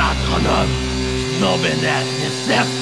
نکنم. نو به نه